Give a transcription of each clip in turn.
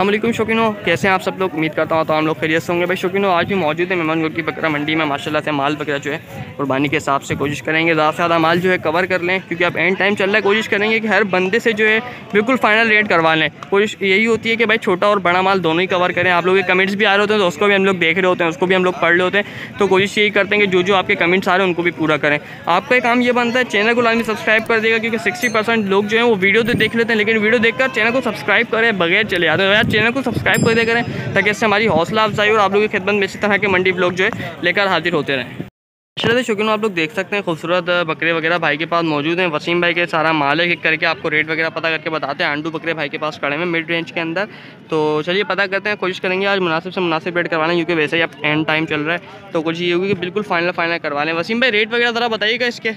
वालेकुम शौकीनो, कैसे हैं आप सब लोग? उम्मीद करता हूँ तो हम लोग खैरियत से होंगे। भाई शौकीनो, आज भी मौजूद है मेहमान की बकरा मंडी में। माशाल्लाह से माल बकरा जो है, कुर्बानी के हिसाब से कोशिश करेंगे। ज़्यादा से ज़्यादा माल जो है कवर कर लें, क्योंकि अब एंड टाइम चल रहा है। कोशिश करेंगे कि हर बंदे से जो है, बिल्कुल फाइनल रेट करवा लें। कोशिश यही होती है कि भाई छोटा और बड़ा माल दोनों ही कवर करें। आप लोग के कमेंट्स भी आ रहे होते हैं तो उसको भी हम लोग देख रहे होते हैं, उसको भी हम लोग पढ़ रहे होते हैं। तो कोशिश यही करते हैं कि जो जो आपके कमेंट्स आ रहे हैं, उनको भी पूरा करें। आपका काम ये बनता है चैनल को लाजमी सब्सक्राइब कर देगा, क्योंकि सिक्सटी लोग जो है, वो वीडियो तो देख लेते हैं, लेकिन वीडियो देखकर चैनल को सब्सक्राइब करें, बगैर चले जाते हैं। यार चैनल को सब्सक्राइब कर दिया करें, ताकि इससे हमारी हौसला अफजाई और आप लोगों की खिदमत में इसी तरह के मंडी ब्लॉग जो है, लेकर हाजिर होते रहें। शरद शौकीन आप लोग देख सकते हैं, खूबसूरत बकरे वगैरह भाई के पास मौजूद हैं। वसीम भाई के सारा माल है करके आपको रेट वगैरह पता करके बताते हैं। आंडू बकरे भाई के पास खड़े हैं मिड रेंज के अंदर। तो चलिए, पता करते हैं, कोशिश करेंगे आज मुनासिब से मुनासिब रेट करवाना, क्योंकि वैसे ही अब एंड टाइम चल रहा है। तो कोशिश ये होगी कि बिल्कुल फाइनल फाइनल करवा लें। वसीम भाई रेट वगैरह ज़रा बताइएगा इसके।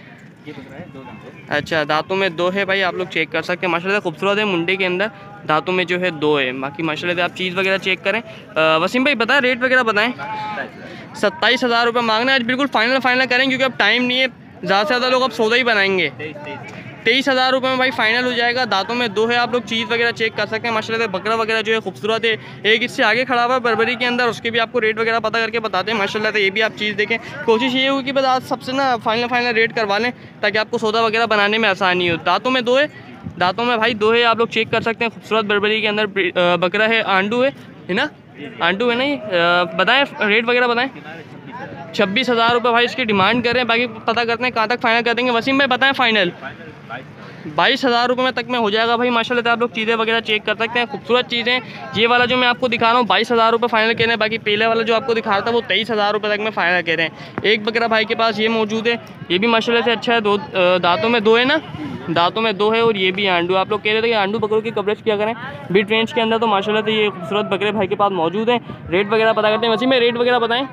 अच्छा दांतों में दो है भाई, आप लोग चेक कर सकते हैं। माशाल्लाह, खूबसूरत है मुंडे के अंदर। दांतों में जो है दो है। बाकी माशाल्लाह, आप चीज़ वगैरह चेक करें। वसीम भाई, बताएँ रेट वगैरह बताएँ। सत्ताईस हज़ार रुपये मांगना आज बिल्कुल फाइनल फाइनल करें क्योंकि अब टाइम नहीं है। ज़्यादा से ज़्यादा लोग अब सौदा ही बनाएँगे। तेईस हज़ार रुपये में भाई फाइनल हो जाएगा। दांतों में दो है, आप लोग चीज़ वगैरह चेक कर सकते हैं। माशाल्लाह बकरा वगैरह जो है खूबसूरत है। एक इससे आगे खड़ा हुआ है बरबरी के अंदर, उसके भी आपको रेट वगैरह पता करके बताते हैं। माशाल्लाह तो ये भी आप चीज़ देखें। कोशिश ये होगी कि बस आज सबसे ना फाइनल फाइनल रेट करवा लें, ताकि आपको सौदा वगैरह बनाने में आसानी हो। दाँतों में दो है, दाँतों में भाई दो है, आप लोग चेक कर सकते हैं। खूबसूरत बरबरी के अंदर बकरा है, आंडू है है ना? आंडू है ना ये? बताएँ रेट वगैरह बताएँ। छब्बीस हज़ार रुपये भाई इसकी डिमांड कर रहे हैं, बाकी पता करते हैं कहाँ तक फाइनल कर देंगे। वसीम भाई, बताएँ फाइनल बाईस हज़ार रुपये में तक में हो जाएगा भाई, माशाल्लाह आप लोग चीज़ें वगैरह चेक कर सकते हैं। खूबसूरत चीज़ें ये वाला जो मैं आपको दिखा रहा हूँ, बाईस हज़ार रुपये फाइनल कह रहे हैं। बाकी पहले वाला जो आपको दिखा रहा था, वो तेईस हज़ार रुपये तक में फाइनल कह रहे हैं। एक बकरा भाई के पास ये मौजूद है। ये भी माशाला से अच्छा है। दो दाँतों में दो है ना? दांतों में दो है और ये भी आंडू। आप लोग कह रहे थे कि आंडू बकरों की कवरेज किया करें। बिट रेंज के अंदर तो माशाल्लाह से ये खूबसूरत बकरे भाई के पास मौजूद हैं। रेट वगैरह पता करते हैं। वैसे में रेट वगैरह बताएँ?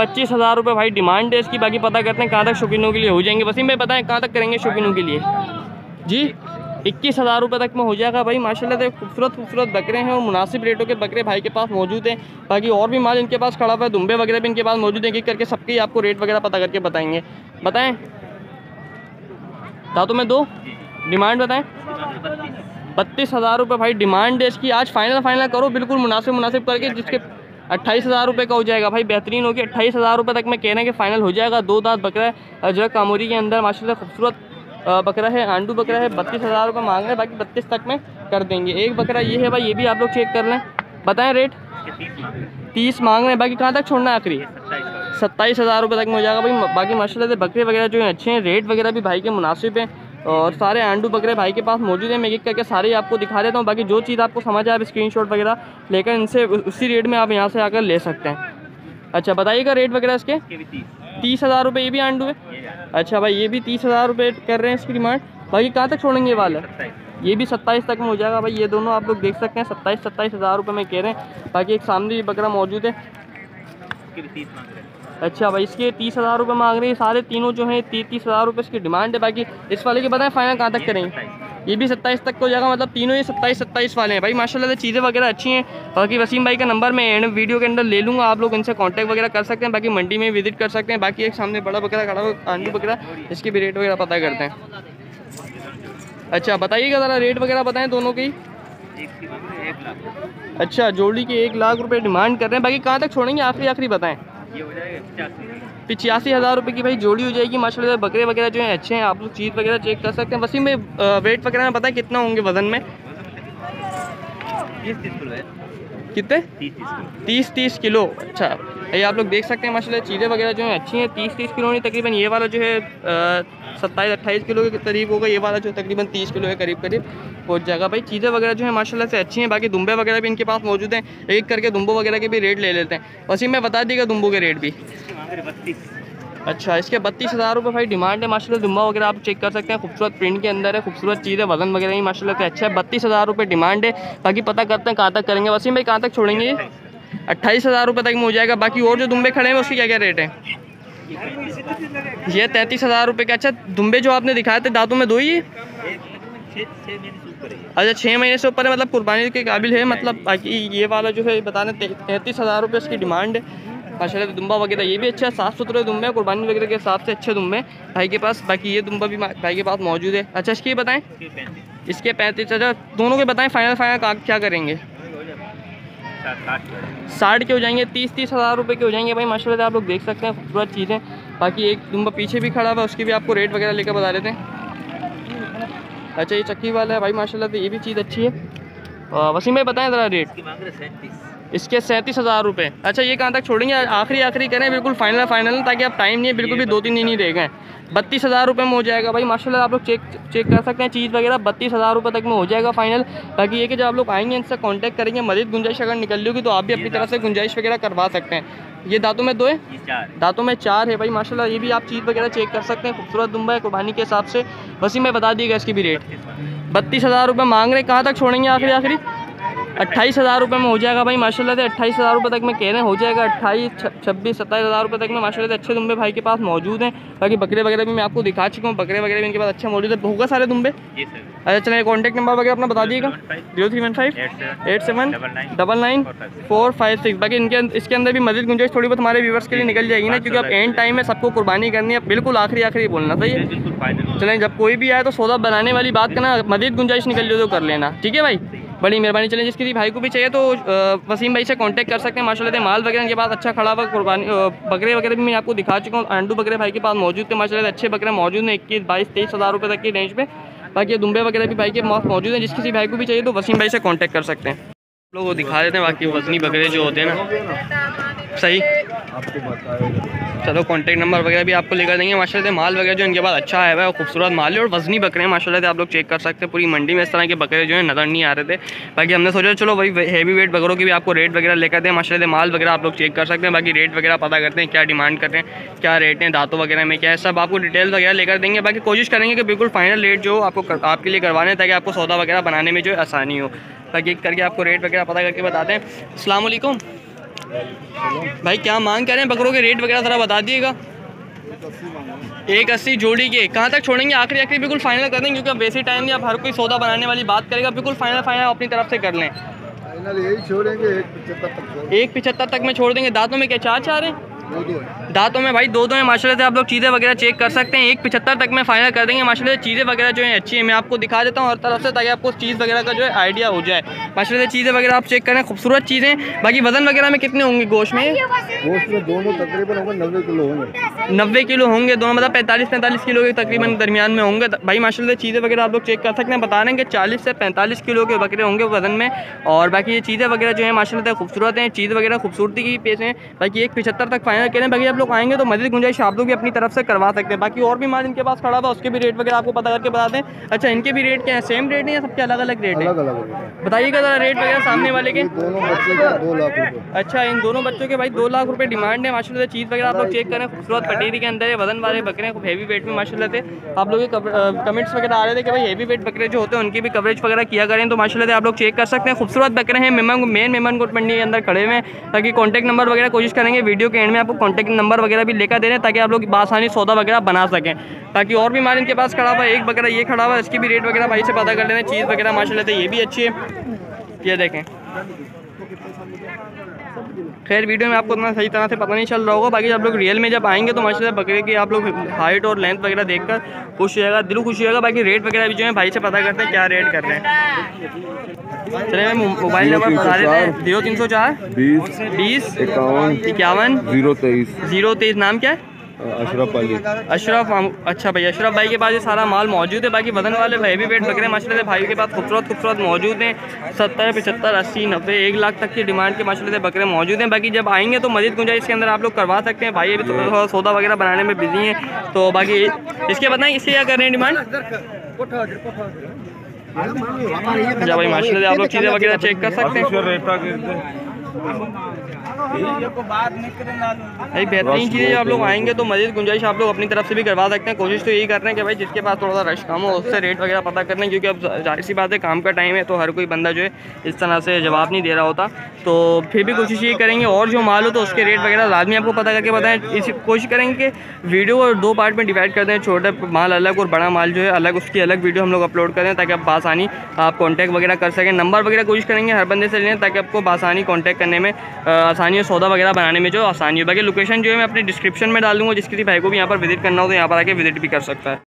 पच्चीस हज़ार रुपये भाई डिमांड है इसकी, बाकी पता करते हैं कहाँ तक शौकीनों के लिए हो जाएँगे। वसीम भाई बताएँ कहाँ तक करेंगे शौकीनों के लिए। जी, इक्कीस हज़ार रुपये तक में हो जाएगा भाई, माशाल्लाह से खूबसूरत खूबसूरत बकरे हैं और मुनासिब रेटों के बकरे भाई के पास मौजूद हैं। बाकी और भी माल इनके पास खड़ा हुआ है, दुम्बे वगैरह भी इनके पास मौजूद हैं कि करके सबके आपको रेट वगैरह पता करके बताएँगे। बताएँ? दाँतों में दो? डिमांड बताएँ? बत्तीस हज़ार रुपये भाई, डिमांड है इसकी। आज फाइनल फाइनल करो, बिल्कुल मुनासिब मुनासिब करके जिसके अट्ठाईस हज़ार रुपये का हो जाएगा। भाई, बेहतरीन होगी। अट्ठाईस हज़ार रुपये तक मैं कह रहे हैं कि फ़ाइनल हो जाएगा। दो दांत बकरा है अजरक कामोरी के अंदर, माशाल्लाह खूबसूरत बकरा है, आंडू बकरा है, बत्तीस हज़ार रुपये मांग रहे हैं, बाकी बत्तीस तक में कर देंगे। एक बकरा ये है भाई, ये भी आप लोग चेक कर लें। बताएँ रेट तीस मांग रहे हैं, बाकी कहाँ तक छोड़ना है आखिरी? सत्ताईस हज़ार रुपये तक में हो जाएगा भाई। बाकी माशाल्लाह से बकरे वगैरह जो हैं अच्छे हैं रेट वगैरह भी भाई के मुनासिब हैं। और सारे आंडू बकरे भाई के पास मौजूद हैं। मैं एक करके सारे आपको दिखा देता हूँ। बाकी जो चीज़ आपको समझ आए आप स्क्रीनशॉट वगैरह लेकर इनसे उसी रेट में आप यहाँ से आकर ले सकते हैं। अच्छा बताइएगा रेट वगैरह इसके? तीस। हज़ार रुपये ये भी आंडू है? अच्छा भाई ये भी तीस हज़ार रुपये कर रहे हैं इसकी डिमांड। बाकी कहाँ तक छोड़ेंगे वाला? ये भी सत्ताईस तक में हो जाएगा भाई। ये दोनों आप लोग देख सकते हैं। सत्ताईस सत्ताईस हज़ार रुपये में कह रहे हैं। बाकी एक सामने भी बकरा मौजूद है। अच्छा भाई, इसके तीस हज़ार रुपये मांग रहे हैं, सारे तीनों जो हैं तीस तीस हज़ार रुपये इसकी डिमांड है। बाकी इस वाले की बताएँ फाइनल कहाँ तक करेंगे? ये भी सत्ताईस तक हो जाएगा मतलब तीनों ये सत्ताईस सत्ताईस वाले हैं। भाई, माशाल्लाह से चीज़ें वगैरह अच्छी हैं। बाकी वसीम भाई का नंबर मैं एंड वीडियो के अंदर ले लूँगा, आप लोग इनसे कांटेक्ट वगैरह कर सकते हैं। बाकी मंडी में विज़िट कर सकते हैं। बाकी एक सामने बड़ा बकरा खड़ा हो आंडू बकरा, इसकी भी रेट वगैरह पता करते हैं। अच्छा बताइएगा ज़रा रेट वगैरह बताएँ दोनों की। अच्छा जोड़ी की एक लाख रुपये डिमांड कर रहे हैं। बाकी कहाँ तक छोड़ेंगे? आखिरी आखिरी बताएँ। पिचासी। हज़ार रुपये की भाई जोड़ी हो जाएगी माशाल्लाह बकरे वगैरह जो है अच्छे हैं आप लोग चीज़ वगैरह चेक कर सकते हैं। वसी में वेट वगैरह में पता है कितना होंगे वज़न में? कितने? तीस तीस किलो। अच्छा ये आप लोग देख सकते हैं माशाल्लाह चीज़ें वगैरह जो हैं अच्छी हैं। तीस तीस किलो नहीं तकरीबन ये वाला जो है सत्ताईस अट्ठाईस किलो के करीब होगा। ये वाला जो तकरीबन तीस किलो के करीब करीब पहुँच जाएगा। भाई चीज़ें वगैरह जो है माशाल्लाह से अच्छी हैं। बाकी दुम्बे वगैरह भी इनके पास मौजूद हैं। एक करके दुम्बो वगैरह के भी रेट ले लेते हैं। वसीम मैं बता दीजिएगा दुम्बो के रेट भी। अच्छा इसके बत्तीस हज़ार रुपये भाई डिमांड है, माशाल्लाह दुम्बा वगैरह आप चेक कर सकते हैं। खूबसूरत प्रिंट के अंदर है, खूबसूरत चीज़ है वज़न वगैरह ही माशाल्लाह से अच्छा है। बत्तीस हज़ार रुपये डिमांड है, बाकी पता करते हैं कहाँ तक करेंगे। वसीम भाई, कहाँ तक छोड़ेंगे अट्ठाईस हज़ार रुपये तक में हो जाएगा। बाकी और जो दुम्बे खड़े हैं, उसकी क्या क्या रेट है? ये तैंतीस हज़ार रुपये का अच्छा दुम्बे जो आपने दिखाए थे, दांतों में दो ही अच्छा छः महीने से ऊपर है मतलब कुर्बानी के काबिल है मतलब बाकी ये वाला जो है बता दें तैंतीस हज़ार रुपये इसकी डिमांड है। माशाल्लाह दुम्बा वगैरह ये भी अच्छा है साफ़ सुथरे दुम्बे हैं कुर्बानी वगैरह के हिसाब से अच्छे दुम्बे भाई के पास बाकी ये दुम्बा भी भाई के पास मौजूद है। अच्छा इसकी बताएँ? इसके पैंतीस। अच्छा दोनों के बताएँ फाइनल फाइनल क्या करेंगे? साठ के हो जाएँगे तीस तीस हज़ार रुपये के हो जाएँगे भाई माशाल्लाह आप लोग देख सकते हैं खूबसूरत चीज़ें। बाकी एक दुम्बा पीछे भी खड़ा हुआ है उसकी भी आपको रेट वगैरह लेकर बता देते हैं। अच्छा ये चक्की वाला है भाई माशाल्लाह तो ये भी चीज़ अच्छी है। वसीम भाई बताएँ ज़रा रेट इसके सैंतीस हज़ार रुपये अच्छा ये कहाँ तक छोड़ेंगे? आखिरी आखिरी करें बिल्कुल फाइनल फाइनल ताकि आप टाइम नहीं है बिल्कुल भी दो तीन दिन ही रह गए बत्तीस हज़ार रुपये में हो जाएगा भाई माशाल्लाह आप लोग चेक चेक कर सकते हैं चीज़ वगैरह बत्तीस हज़ार रुपये तक में हो जाएगा फाइनल बाकी ये कि जब आप लोग आएँगे इनसे कॉन्टैक्ट करेंगे मजीद गुंजाइश अगर निकल होगी तो आप भी अपनी तरफ़ से गुंजाइश वगैरह करवा सकते हैं। ये दांतों में दो है? दांतों में चार है भाई माशाल्लाह ये भी आप चीज़ वगैरह चेक कर सकते हैं खूबसूरत दुम्बा है कुर्बानी के हिसाब से। वसी में बता दिएगा इसकी भी रेट बत्तीस हज़ार रुपये मांग रहे हैं कहाँ तक छोड़ेंगे आखिरी आखिरी? अट्ठाईस हज़ार रुपये में हो जाएगा भाई माशाल्लाह से अट्ठाईस हज़ार रुपये तक में कह रहे हैं हो जाएगा। अट्ठाईस छब्बीस सत्ताईस हज़ार रुपये तक में माशाल्लाह से अच्छे दुम्बे भाई के पास मौजूद हैं। बाकी बकरे वगैरह भी मैं आपको दिखा चुका हूँ बकरे वगैरह भी इनके पास अच्छे मौजूद है। होगा सारे दुम्बे अच्छा चलिए कॉन्टैक्ट नंबर वगैरह अपना बता दिएगा zero three one five? Eight seven. Double nine. Four five six. बाकी इनके इसके अंदर भी मदद गुंजाइश थोड़ी बहुत हमारे व्यूवर्स के लिए निकल जाएगी ना क्योंकि अब एंड टाइम में सबको कुर्बानी करनी है। बिल्कुल आखिरी आखिरी बोलना सही है? चलें जब कोई भी आए तो सौदा बनाने वाली बात करना मदद गुंजाइश निकल जाए तो कर लेना। ठीक है भाई? बड़ी मेहरबानी। चलें किसी भाई को भी चाहिए तो वसीम भाई से कॉन्टैक्ट कर सकते हैं। माशाल्लाह माल वगैरह के पास अच्छा खड़ा हुआ कुर्बानी बकरे वगैरह भी मैं आपको दिखा चुका हूँ। अंडू बकरे भाई के पास मौजूद थे, माशाल्लाह, अच्छे बकरे मौजूद हैं। इक्कीस, बाईस, तेईस हज़ार रुपये तक की रेंज में बाकी दुम्बे वगैरह भी भाई के पास मौजूद हैं। जिस किसी भाई को भी चाहिए तो वसीम भाई से कॉन्टैक्ट कर सकते हैं। लोग दिखा देते हैं, बाकी वजनी बकरे जो होते हैं ना। सही। आपको चलो कॉन्टैक्ट नंबर वगैरह भी आपको लेकर देंगे। माशाल्लाह माल वगैरह जो इनके पास अच्छा आया हुआ है खूबसूरत माल है और वजनी बकरे हैं। माशाल्लाह आप लोग चेक कर सकते हैं। पूरी मंडी में इस तरह के बकरे जो है नज़र नहीं आ रहे थे। बाकी हमने सोचा चलो वही हैवी वेट बकरों की भी आपको रेट वगैरह लेकर दें। माशा से माल वगैरह आप लोग चेक कर सकते हैं। बाकी रेट वगैरह पता करते हैं क्या डिमांड करते हैं क्या रेट हैं दाँतों वगैरह में क्या है सब आपको डिटेल वगैरह लेकर देंगे। बाकी कोशिश करेंगे कि बिल्कुल फाइनल रेट जो आपको आपके लिए करवाने ताकि आपको सौदा वगैरह बनाने में जो आसानी हो। ताकि करके आपको रेट वगैरह पता करके बताते हैं। अल्लाम भाई क्या मांग कर? रहे हैं बकरों के रेट वगैरह ज़रा बता दिएगा एक अस्सी जोड़ी के। कहाँ तक छोड़ेंगे? आखिरी आखिरी बिल्कुल फाइनल कर देंगे क्योंकि वैसे टाइम नहीं आप हर कोई सौदा बनाने वाली बात करेगा। बिल्कुल फाइनल फाइनल अपनी तरफ़ से कर लें। फाइनल यही छोड़ेंगे एक पिछहत्तर तक। एक पिछहत्तर तक में छोड़ देंगे। दांतों में क्या चार चार है? दांतों में भाई दो दो हैं माशाल्लाह से आप लोग चीज़ें वगैरह चेक कर सकते हैं। एक पिछहत्तर तक में फाइनल कर देंगे माशाल्लाह से चीज़ें वगैरह जो है अच्छी है। मैं आपको दिखा देता हूँ हर तरफ़ से ताकि आपको चीज़ वगैरह का जो है आइडिया हो जाए। माशाल्लाह से चीज़ें वगैरह आप चेक करें खूबसूरत चीज़ें। बाकी वज़न वगैरह में कितने होंगे गोश्त में? गोश्त में दोनों तकरीबन होंगे नब्बे किलो होंगे। नब्बे किलो होंगे दोनों मतलब पैंतालीस पैंतालीस किलो के तकरीबन दरमियान में होंगे। भाई माशा चीज़ें वगैरह आप लोग चेक कर सकते हैं बता रहे हैं कि चालीस से पैंतालीस किलो के बकरे होंगे वज़न में। और बाकी ये चीज़ें वगैरह जो है माशा खूबसूरत हैं चीज़ वगैरह खूबसूरती की पेश हैं। बाकी एक पिछहत्तर तक फाइनल करें। बाकी आप लोग आएँगे तो मजीद गुंजाइश आप लोग भी अपनी तरफ़ से करवा सकते हैं। बाकी और भी माल इनके पास खड़ा हुआ उसके भी रेट वगैरह आपको पता करके बता दें अच्छा इनके भी रेट क्या है? सेम रेट है या सबके अलग अलग रेट है। बताइएगा ज़रा रेट वगैरह सामने वाले के। दोनों बच्चे का दो लाख अच्छा इन दोनों बच्चों के भाई दो लाख रुपए डिमांड है माशाल्लाह चीज़ वगैरह आप लोग चेक करें। खूबसूरत पटेरी के अंदर है वज़न वाले बकरे हैं हैवी वेट में माशाल्लाह थे आप लोग कमेंट्स वगैरह आ रहे थे कि भाई हैवी वेट बकरे जो होते हैं उनकी भी कवरेज वगैरह किया करें तो माशाल्लाह आप लोग चेक कर सकते हैं। खूबसूरत बकरे हैं मेमन मेन मेमन कोट मंडी के अंदर खड़े हुए हैं। ताकि कॉन्टैक्ट नंबर वगैरह कोशिश करेंगे वीडियो के एंड में आपको कॉन्टैक्ट नंबर वगैरह भी लेकर दे रहे हैं ताकि आप लोग आसानी सौदा वगैरह बना सकें। ताकि और भी माल इनके पास खड़ा हुआ एक वगैरह ये खड़ा हुआ इसकी भी रेट वगैरह भाई से पता कर लेना, चीज़ वगैरह माशाला ये भी अच्छी है। ये देखें। खैर वीडियो में आपको उतना सही तरह से पता नहीं चल रहा होगा। बाकी आप लोग रियल में जब आएँगे तो माशा बकरे की आप लोग हाइट और लेंथ वगैरह देखकर खुश हो जाएगा दिल खुश हो जाएगा। बाकी रेट वगैरह भी जो है भाई से पता करते हैं क्या रेट कर रहे हैं। चले मैं मोबाइल नंबर बता देते हैं। ज़ीरो तीन सौ चार बीस बीस इक्यावन इक्यावन ज़ीरो तेईस। ज़ीरो तेईस नाम क्या है? अशरफ अली अशरफ अच्छा भाई अशरफ भाई के पास ये सारा माल मौजूद है बाकी वज़न वाले भाई भी वेट बकरे माशाल्लाह से भाई के पास खूबसूरत खूबसूरत मौजूद हैं। सत्तर पचहत्तर अस्सी नब्बे एक लाख तक की डिमांड के माशाल्लाह से बकरे मौजूद हैं। बाकी जब आएँगे तो मजीद गुंजाइश के अंदर आप लोग करवा सकते हैं। भाई अभी तो थोड़ा सौदा वगैरह बनाने में बिज़ी हैं तो बाकी इसके बताएँ इसके क्या कर रहे हैं डिमांड? अच्छा भाई माशाल्लाह आप लोग चीज़ें वगैरह चेक कर सकते हैं। भाई बेहतरीन चीज़ें आप लोग आएँगे तो मजीद गुंजाइश आप लोग अपनी तरफ़ से भी करवा सकते हैं। कोशिश तो यही कर रहे हैं कि भाई जिसके पास थोड़ा सा रश कम हो उससे रेट वगैरह पता कर करने क्योंकि अब ज़ाहिर सी बात है काम का टाइम है तो हर कोई बंदा जो है इस तरह से जवाब नहीं दे रहा होता। तो फिर भी कोशिश यही करेंगे और जो माल हो तो उसके रेट वगैरह लाजमी आपको पता करके बताएँ। इसी कोशिश करेंगे कि वीडियो और दो पार्ट में डिवाइड कर दें छोटा माल अलग और बड़ा माल जो है अलग उसकी अलग वीडियो हम लोग अपलोड करें ताकि आप बासानी आप कॉन्टैक्ट वगैरह कर सकें। नंबर वगैरह कोशिश करेंगे हर बंदे से लें ताकि आपको बासानी कॉन्टैक्ट करने में आसानी हो सौदा वगैरह बनाने में जो आसानी हो बाकी लोकेशन जो है मैं अपने डिस्क्रिप्शन में डाल दूँगा किसी भाई को भी यहाँ पर विज़िट करना हो तो यहाँ पर आके विज़िट भी कर सकता है।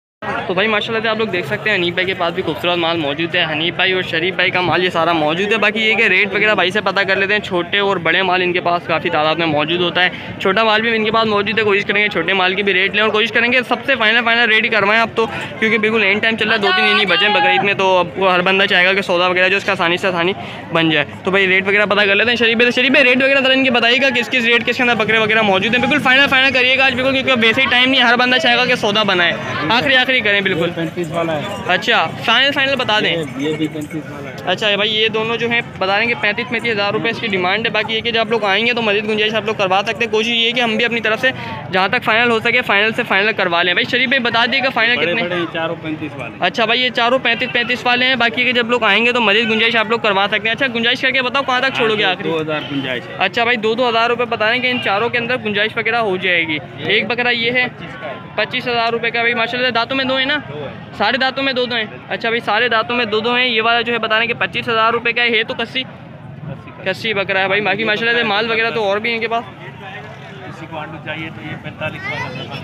तो भाई, माशाल्लाह से आप लोग देख सकते हैं, हनीफ भाई के पास भी खूबसूरत माल मौजूद है। हनीफ भाई और शरीफ भाई का माल, ये सारा मौजूद है। बाकी ये कि रेट वगैरह भाई से पता कर लेते हैं। छोटे और बड़े माल इनके पास काफ़ी तादाद में मौजूद होता है। छोटा माल भी इनके पास मौजूद है, कोशिश करेंगे छोटे माल की भी रेट लें और कोशिश करेंगे सबसे फाइनल फाइनल रेट ही करवाएँ आप तो क्योंकि बिल्कुल एंड टाइम चल रहा है दो तीन दिन ही बचे हैं बकरीद में तो आपको हर बंदा चाहेगा कि सौदा वगैरह जो उसका आसानी से आसानी बन जाए। तो भाई रेट वगैरह पता कर लेते हैं। शरीफ भाई तो शरीफ भाई रेट वगैरह तरह इनके बताइएगा किस किस रेट किसके अंदर बकरे वगैरह मौजूद हैं। बिल्कुल फाइनल फाइनल करिएगा आज, बिल्कुल, क्योंकि वैसे ही टाइम नहीं हर बंदा चाहेगा कि सौदा बनाए। आखिरी आखिरी करें। बिल्कुल। पैंतीस वाला है। अच्छा फाइनल फाइनल बता दें। ये भी पैंतीस वाला है। अच्छा भाई ये दोनों जो हैं बता देंगे पैंतीस पैंतीस हज़ार रुपये इसकी डिमांड है। बाकी ये कि जब आप लोग आएँगे तो मजीद गुंजाइश आप लोग करवा सकते हैं। कोशिश ये है कि हम भी अपनी तरफ़ से जहाँ तक फाइनल हो सके फाइनल से फाइनल करवा लें। भाई शरीफ भाई बता दिएगा फाइनल कितने? चारों पैंतीस वाले। अच्छा भाई ये चारों पैंतीस पैंतीस वाले हैं। बाकी के जब लोग आएँगे तो मजीद गुंजाइश आप लोग करवा सकते हैं। अच्छा गुंजाइश करके बताओ कहाँ तक छोड़ोगे आखिरी? दो हज़ार गुंजाइश अच्छा भाई दो दो हज़ार रुपये बता रहे हैं कि इन चारों के अंदर गुंजाइश वगैरह हो जाएगी। एक बकरा ये है। पच्चीस हज़ार रुपये का भाई माशाल्लाह दांतों में दो है ना? सारे दांतों में दो दो हैं। अच्छा भाई सारे दांतों में दो दो हैं। ये वाला जो है बता रहे हैं कि पच्चीस हज़ार रुपये का है। तो कस्सी? कस्सी बकरा है भाई। बाकी माशाल्लाह से माल वगैरह तो और भी हैं इनके पास। तो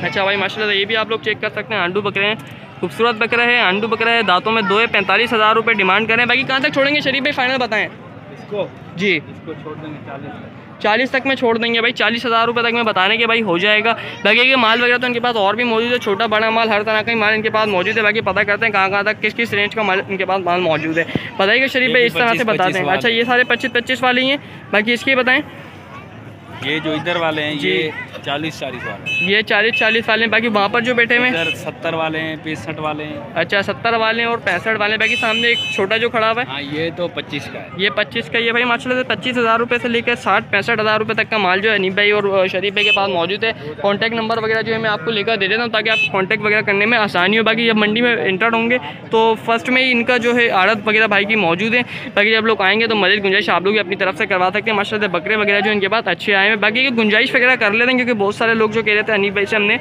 अच्छा भाई माशाल्लाह ये भी आप लोग चेक कर सकते हैं। आंडू बकरे हैं। खूबसूरत बकरा है आंडू बकरा है। दांतों में दो है पैंतालीस हज़ार रुपये डिमांड करें बाकी कहाँ तक छोड़ेंगे? शरीफ भाई फाइनल बताएँ। इसको? जी। इसको छोड़ देंगे चालीस। चालीस तक में छोड़ देंगे भाई चालीस हज़ार रुपये तक में बताने के भाई हो जाएगा। बाकी के माल वगैरह तो इनके पास और भी मौजूद है छोटा बड़ा माल हर तरह का ही माल इनके पास मौजूद है। बाकी पता करते हैं कहाँ कहाँ तक किस किस रेंज का माल इनके पास माल मौजूद है। बताइएगा शरीफ भाई इस तरह से 25 बताते हैं अच्छा ये सारे पच्चीस पच्चीस वाले ही हैं बाकी इसके बताएँ? ये जो इधर वाले हैं। ये चालीस चालीस वाले ये चालीस चालीस वाले हैं। बाकी वहाँ पर जो बैठे हुए हैं? सत्तर वाले हैं पैंसठ वाले हैं। अच्छा सत्तर वाले हैं और पैंसठ वाले हैं। बाकी सामने एक छोटा जो खड़ा हुआ है। हाँ ये तो पच्चीस का है। ये पच्चीस का ये भाई। माशाल्लाह से पच्चीस हज़ार रुपये से लेकर साठ पैंसठ हज़ार रुपये तक का माल जो है अनीब भाई और शरीफ भाई के पास मौजूद है। कॉन्टैक्ट नंबर वगैरह जो है मैं आपको लेकर दे देता हूँ ताकि आप कॉन्टैक्ट वगैरह करने में आसानी हो। बाकी जब मंडी में इंटर होंगे तो फ़र्स्ट में ही इनका जो है आड़त वगैरह भाई की मौजूद है। बाकी जब लोग आएँगे तो मजीद गुंजाइश आप लोग भी अपनी तरफ़ से करवा सकते हैं। से बकरे वगैरह जो इनके पास अच्छे आए हैं। बाकी गुंजाइश वगैरह कर लेते हैं क्योंकि बहुत सारे लोग जो कह रहे थे अनिल भाई से हमने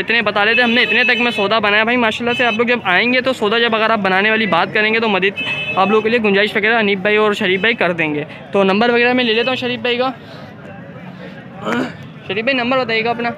इतने बता रहे थे हमने इतने तक में सौदा बनाया। भाई माशाल्लाह से आप लोग जब आएँगे तो सौदा जब अगर आप बनाने वाली बात करेंगे तो मदद आप लोगों के लिए गुंजाइश वगैरह अनिल भाई और शरीफ भाई कर देंगे। तो नंबर वगैरह मैं ले लेता हूँ शरीफ भाई का। शरीफ भाई नंबर बताइएगा अपना।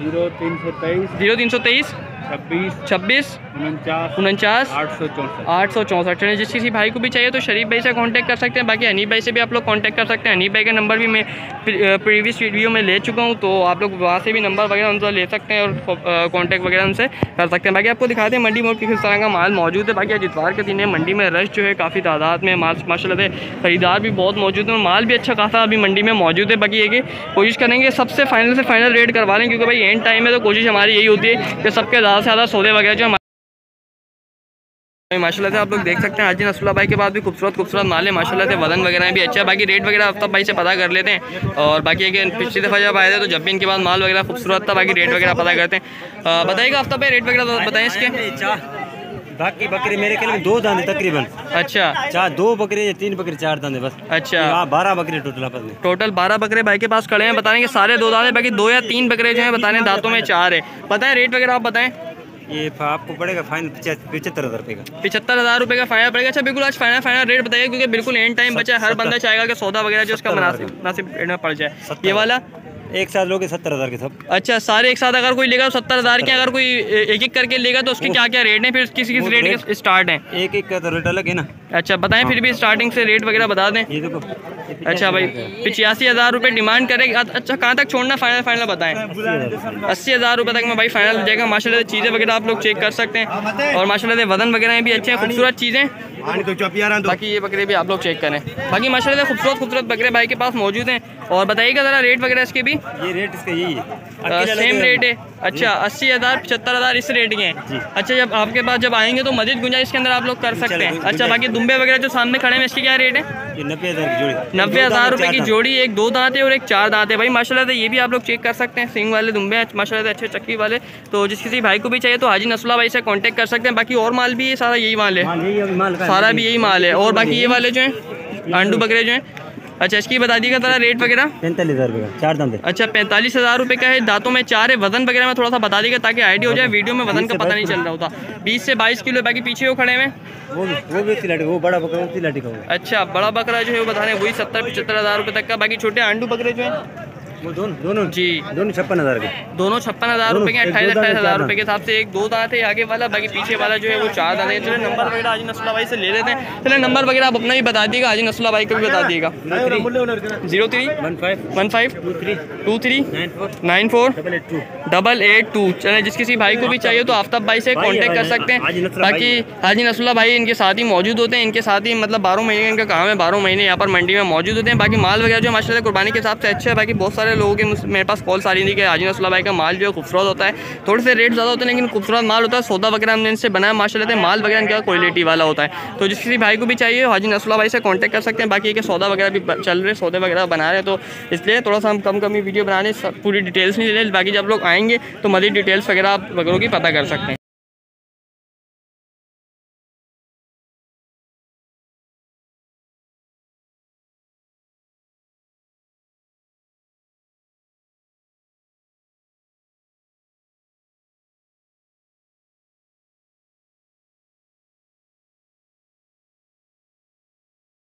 ज़ीरो तीन सौ तेईस। ज़ीरो तीन सौ तेईस। छब्बीस छब्बीस उनचास उनचास आठ सौ चौंसठ। आठ सौ चौंसठ। चलिए जिस किसी भाई को भी चाहिए तो शरीफ भाई से कांटेक्ट कर सकते हैं। बाकी हनीफ भाई से भी आप लोग कांटेक्ट कर सकते हैं। हनीफ भाई का नंबर भी मैं प्रीवियस वीडियो में ले चुका हूँ तो आप लोग वहाँ से भी नंबर वगैरह उनसे ले सकते हैं और कांटेक्ट वगैरह उनसे कर सकते हैं। बाकी आपको दिखाते हैं मंडी में किस तरह का माल मौजूद है। बाकी आज इतवार के दिन है मंडी में रश जो है काफ़ी तादाद में माल माशाल्लाह से खरीदार भी बहुत मौजूद है माल भी अच्छा खासा अभी मंडी में मौजूद है। बाकी ये कि कोशिश करेंगे सबसे फाइनल से फाइनल रेट करवा लें क्योंकि भाई एंड टाइम है तो कोशिश हमारी यही होती है कि सबके ज़्यादा से ज़्यादा सौदे वगैरह जो माशाल्लाह से आप लोग देख सकते हैं, हाजी नसरुल्ला भाई के बाद भी खूबसूरत खूबसूरत माल है माशाल्लाह से वज़न वगैरह भी अच्छा है। बाकी रेट वगैरह आफ्ताब भाई से पता कर लेते हैं। और बाकी अगर पिछली दफ़ा जब आए थे तो जब भी इनके बाद माल वगैरह खूबसूरत था, बाकी रेट वगैरह पता करते हैं। बताइएगा आफ्ताब भाई रेट वगैरह बताएँ इसके। बाकी बकरे मेरे ख्याल में दो दांते तकरीबन। अच्छा। चार दो बकरे या तीन बकरे चार दांते बस। अच्छा। बारह बकरे टोटल आपस में। टोटल बारह बकरे भाई के पास खड़े हैं बताने के सारे दो दांत हैं बाकी दो या तीन बकरे जो है बताने दांतों में चार है। बताएँ रेट वगैरह आप बताएँ। ये आपको पड़ेगा फाइन पचहत्तर हज़ार रुपये का। पिछहत्तर हज़ार रुपये का फाइनल पड़ेगा। अच्छा बिल्कुल आज फाइनल फाइनल रेट बताइए क्योंकि बिल्कुल एंड टाइम बचा है। हर बंदा चाहेगा कि सौदा वगैरह जो उसका मुनासिब मुनासिब रेट में पड़ जाए। ये वाला एक साथ लोगे सत्तर हज़ार के सब। अच्छा सारे एक साथ अगर कोई लेगा तो सत्तर हज़ार के अगर कोई एक एक करके लेगा तो उसके क्या क्या रेट हैं? फिर किस किस रेट के स्टार्ट हैं? एक एक का तो रेट अलग है ना। अच्छा बताएँ फिर भी स्टार्टिंग से रेट वगैरह बता दें। अच्छा भाई पिचासी हज़ार रुपये डिमांड करेंगे अच्छा कहाँ तक छोड़ना? फाइनल फाइनल बताएँ। अस्सी हज़ार। रुपये तक में भाई फाइनल हो जाएगा। माशाल्लाह चीज़ें वगैरह आप लोग चेक कर सकते हैं। और माशाल्लाह वज़न वगैरह भी अच्छे हैं खूबसूरत चीज़ें। बाकी ये बकरे भी आप लोग चेक करें। बाकी माशाल्लाह खूबसूरत खूबसूरत बकरे भाई के पास मौजूद हैं। और बताइएगा ज़रा रेट वगैरह इसके भी। ये रेट इसका यही है। सेम रेट है। अच्छा अस्सी हज़ार पचहत्तर हज़ार इस रेट के हैं। अच्छा जब आपके पास जब आएँगे तो मजीद गुंजाइश के अंदर आप लोग कर सकते हैं। अच्छा बाकी दुम्बे वगैरह जो सामने खड़े हैं इसके क्या रेट है? नब्बे हज़ार नब्बे हज़ार रुपये की जोड़ी एक दो दांत है और एक चार दांत है। भाई माशाल्लाह से ये भी आप लोग चेक कर सकते हैं। सिंग वाले दुम्बे हैं माशाल्लाह से अच्छे चक्की वाले। तो जिस किसी भाई को भी चाहिए तो हाजी नसला भाई से कांटेक्ट कर सकते हैं। बाकी और माल भी है सारा यही माल है। है, है। सारा भी यही माल है। और बाकी ये वाले जो हैं आंडू बकरे जो हैं अच्छा इसकी बता दीजिएगा जरा रेट वगैरह? पैंतालीस हज़ार रुपये का चार दांत अच्छा पैंतालीस हज़ार रुपये का है दांतों में चार है वज़न वगैरह में थोड़ा सा बता दीजिएगा ताकि आइडिया हो जाए वीडियो में वज़न का पता नहीं चल रहा होता। बीस से बाईस किलो बाकी पीछे हो खड़े हुए वो भी वो भी वो बड़ा बकरा उसी लाठी का अच्छा बड़ा बकरा जो है वो बता रहे हैं वही सत्तर पचहत्तर हज़ार रुपये तक का बाकी छोटे आंडू बकरे जो हैं? दोनों दोनों जी। दोनों छप्पन हज़ार के। दोनों छप्पन हज़ार रुपये के अट्ठाईस अट्ठाईस हज़ार रुपये के हिसाब से एक दो दांत है आगे वाला बाकी पीछे वाला जो है वो चार दाने हैं। चलो नंबर वगैरह हाजी नसला भाई से ले लेते हैं। चलो नंबर वगैरह आप अपना भी बता दिएगा हाजी नसला भाई को भी बता दिएगा zero three one five two three nine four double eight two. चले जिस किसी भाई को भी चाहिए तो आफ्ताब भाई से कॉन्टेक्ट कर सकते हैं। बाकी हाजी नसरुल्लाह भाई इनके साथ ही मौजूद होते हैं। इनके साथ ही मतलब बारह महीने इनका काम है बारह महीने यहाँ पर मंडी में मौजूद होते हैं। बाकी माल वगैरह जो है माशाल्लाह कुर्बानी के हिसाब से अच्छा है। बाकी बहुत सारे लोगों के मेरे पास कॉल सारी थी कि हाजी नसरुल्लाह भाई का माल जो है खूबसूरत होता है। थोड़े से रेट ज़्यादा होते हैं, लेकिन खूबसूरत माल होता है। सौदा वगैरह हमने इनसे बनाया, माशाल्लाह से माल वगैरह इनका क्वालिटी वाला होता है। तो जिस किसी भाई को भी चाहिए, हाजी नसरुल्लाह भाई से कॉन्टैक्ट कर सकते हैं। बाकी कि सौदा वगैरह भी चल रहे सौदे वगैरह बना रहे तो इसलिए थोड़ा सा हम कम कम ही वीडियो बना रहे पूरी डिटेल्स नहीं ले रहे। बाकी जब लोग आएँगे तो मज़ीद डिटेल्स वगैरह आप वगैरह की पता कर सकते हैं।